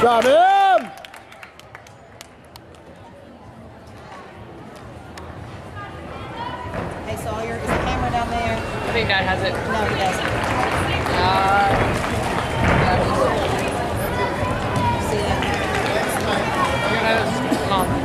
Got him! Hey Sawyer, is the camera down there? I think Dad has it. No, he doesn't. Uh, See that? You're gonna, mom.